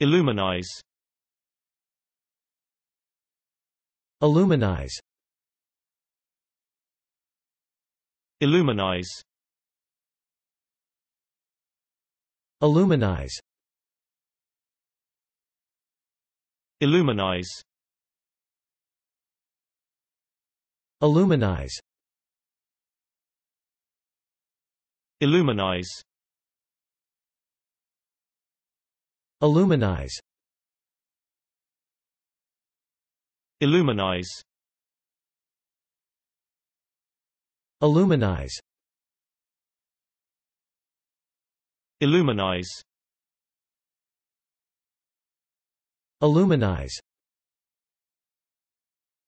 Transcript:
Illuminize. Illuminize. Illuminize. Illuminize. Illuminize. Illuminize. Illuminize. Illuminize. Illuminize. Illuminize. Illuminize. Illuminize.